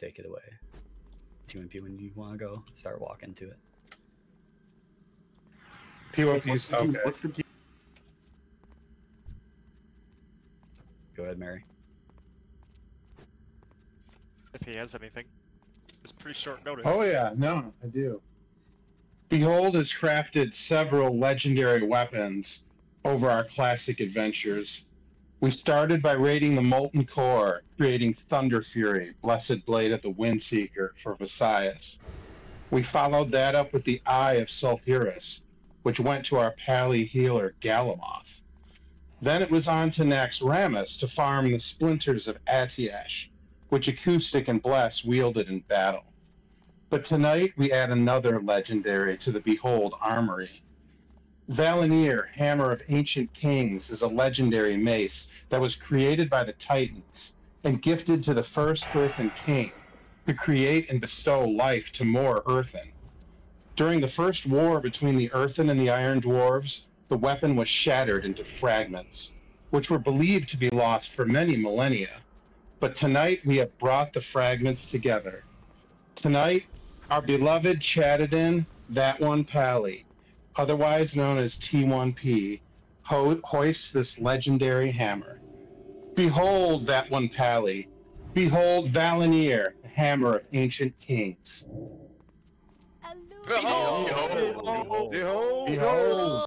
take it away. T1P, when you want to go, start walking to it. P1P What's the, okay. what's the Go ahead, Mary. If he has anything. It's pretty short notice. Oh yeah, no, I do. Behold has crafted several legendary weapons over our classic adventures. We started by raiding the Molten Core, creating Thunderfury, Blessed Blade of the Windseeker for Visayas. We followed that up with the Eye of Sulfuras, which went to our Pally healer Galamoth. Then it was on to Naxxramas to farm the splinters of Atiesh, which Acoustic and Bless wielded in battle. But tonight we add another legendary to the Behold Armory. Val'anyr, Hammer of Ancient Kings, is a legendary mace that was created by the Titans and gifted to the first Earthen King to create and bestow life to more Earthen. During the first war between the Earthen and the Iron Dwarves, the weapon was shattered into fragments, which were believed to be lost for many millennia. But tonight we have brought the fragments together. Tonight, our beloved Chatadin, that one Pally, otherwise known as T1P, ho- hoists this legendary hammer. Behold that one Pally. Behold Val'anyr, the hammer of ancient kings. Behold! Behold! Behold! Behold.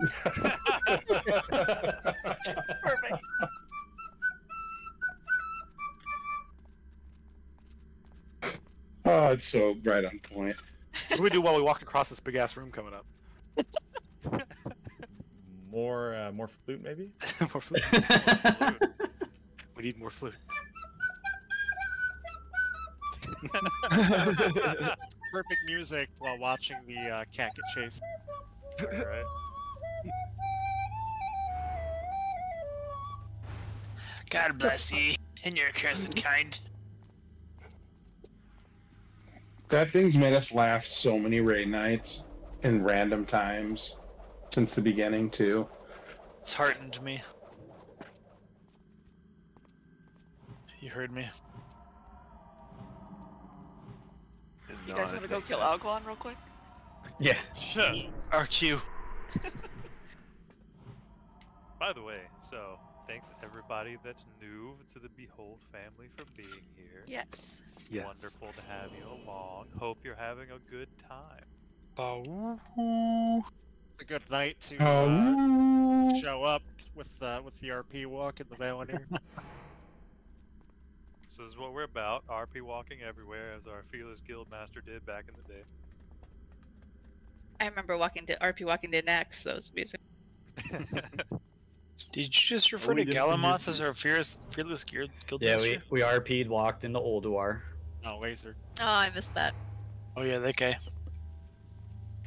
Perfect. Oh, it's so right on point. What do we do while we walk across this big ass room coming up? More, uh, more flute, maybe. more flute. we need more flute. Perfect music while watching the uh, cat get chased. Alright. God bless ye and your cursed kind. That thing's made us laugh so many raid nights in random times since the beginning too. It's heartened me. You heard me. You guys want to go kill Algalon real quick? Yeah. Sure. RQ. By the way, so thanks everybody that's new to the Behold family for being here. Yes. Yes. Wonderful to have you along. Hope you're having a good time. It's a good night to Oh. uh, show up with uh, with the RP walk in the Val'anyr. So this is what we're about. RP walking everywhere as our fearless guild master did back in the day. I remember walking to RP walking to Nax. That was music. Did you just refer we to did- Galamoth as our fearless, fearless guild, guild Yeah, master? we, we RP'd, walked into Ulduar. no, oh, laser. Oh, I missed that. Oh yeah, that guy.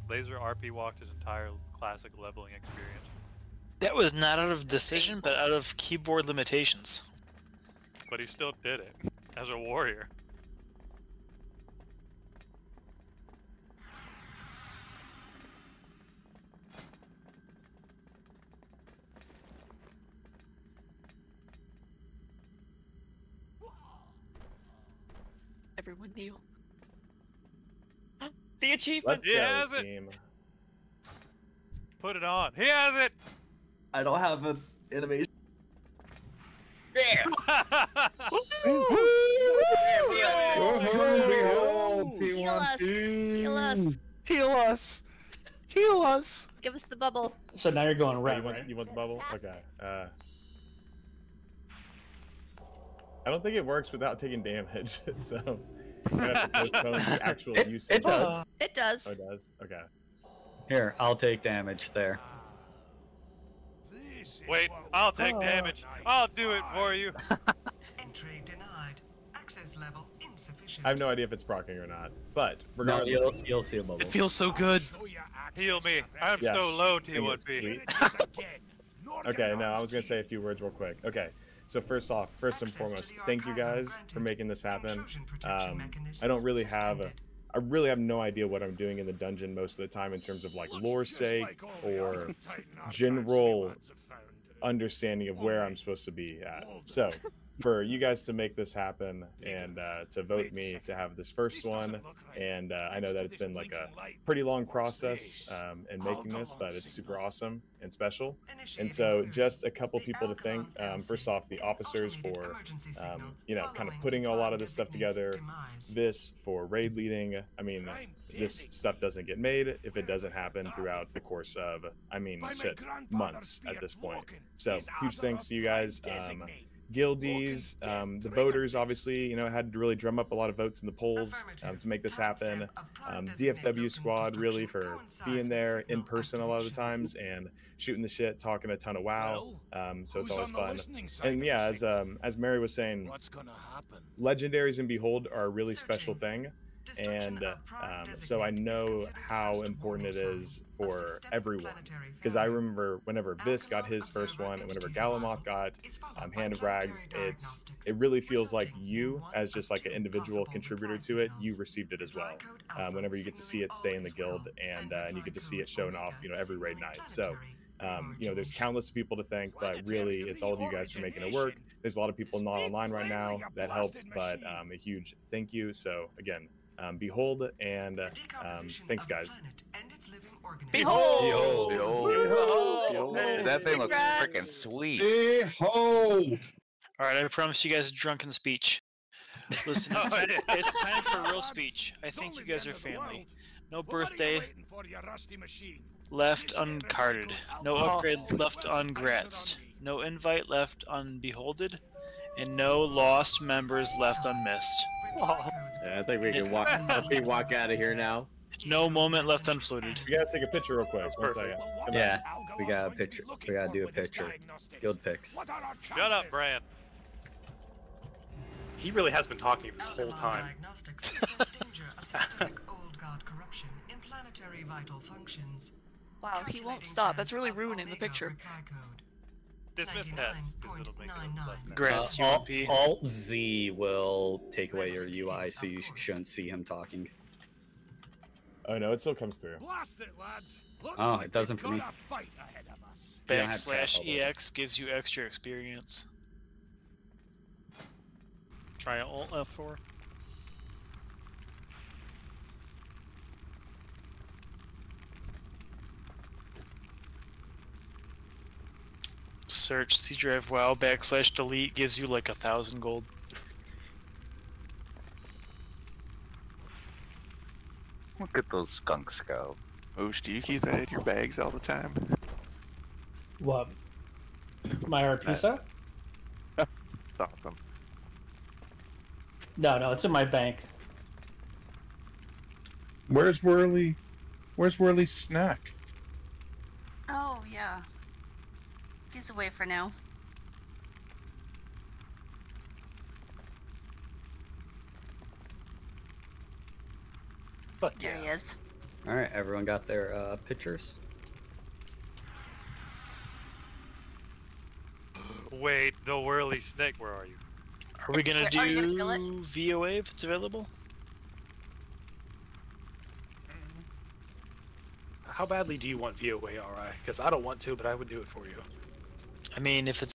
Laser RP walked his entire classic leveling experience. That was not out of decision, but out of keyboard limitations. But he still did it as a warrior. Everyone kneel. The achievement. Let's He go, has it! team. Put it on. He has it! I don't have an animation. Behold, Heal us. Heal us. Heal us! Heal us! Give us the bubble. So now you're going Oh, right, you, want, right? you want the bubble? Okay. Uh, I don't think it works without taking damage, so I'm gonna have to postpone the actual It- usage. it does. It does. Oh, it does? Okay. Here, I'll take damage there. Wait, I'll take damage. I'll do it for you. Entry denied. Access level insufficient. I have no idea if it's procking or not, but No, regardless. you'll, you'll see a bubble. It feels so good. Heal me. I'm Yeah, so low, Dang it, T1P. okay, no, I was gonna say a few words real quick. Okay, so first off, first and foremost, thank you guys for making this happen. Um, I don't really have a, I really have no idea what I'm doing in the dungeon most of the time in terms of like lore sake or general understanding of where I'm supposed to be at. So, for you guys to make this happen and uh, to vote me to have this first one, and uh, I know that it's been like a pretty long process um, in making this, but it's super awesome and special. And so, just a couple people to thank. Um, first off, the officers for, um, you know, kind of putting a lot of this stuff together. This for raid leading. I mean, this stuff doesn't get made if it doesn't happen throughout the course of, I mean, shit, months at this point. So, huge thanks to you guys. Um, guildies, um, the voters, obviously, you know, had to really drum up a lot of votes in the polls um, to make this happen. Um, DFW squad, really, for being there in person a lot of the times and shooting the shit, talking a ton of wow. Um, so it's always fun. And yeah, as um, as Mary was saying, legendaries and behold are a really special thing. And um, so I know how important it is for everyone. Because I remember whenever Vis got his first one, and whenever Galamoth got um, Hand of Rags, it's it really feels like you, as just like an individual contributor to it, you received it as well. Um, whenever you get to see it stay in the guild, and uh, and you get to see it shown off, you know, every raid night. So. Um, you know, there's countless people to thank, but really, it's all of you guys for making it work. There's a lot of people not online right now that helped, but um, a huge thank you. So again, um, behold and uh, um, thanks, guys. Behold! Behold. Behold! Behold. That thing looks freaking sweet. Behold! All right, I promise you guys a drunken speech. Listen, it's time, it's time for real speech. I think you guys are family. No birthday left uncarded. No upgrade left ungretzed. No invite left unbeholded. And no lost members left unmissed. Yeah, I think we can walk. we walk out of here now. No moment left unfluted. We gotta take a picture real quick. One second. Come Yeah, we got a picture. We gotta do a picture. Guild pics. Shut up, Bran. He really has been talking this whole time. Diagnostics assess danger of systemic old guard corruption in planetary vital functions. Wow, he won't stop. That's really ruining the picture. Dismiss pets, because it'll make it less messy. Grants Uh, Alt, UMP. Alt Z will take away your UI, so you shouldn't see him talking. Oh no, it still comes through. Blast it, lads. Looks Oh, like it doesn't we've for me. fight ahead of us. You don't have Backslash. EX gives you extra experience. Try Alt F4. Search C drive wow backslash delete gives you like a thousand gold. Look at those skunks go. Moosh, do you keep that in your bags all the time? What? My RP set? Awesome. No, no, it's in my bank. Where's Whirly? Where's Whirly's snack? Oh, yeah. He's away for now. But There he is. All right, everyone got their uh, pictures. Wait, the whirly snake, where are you? Are we gonna Are you gonna do? VOA if it's available? How badly do you want VOA, alright? Because I don't want to, but I would do it for you. I mean, if it's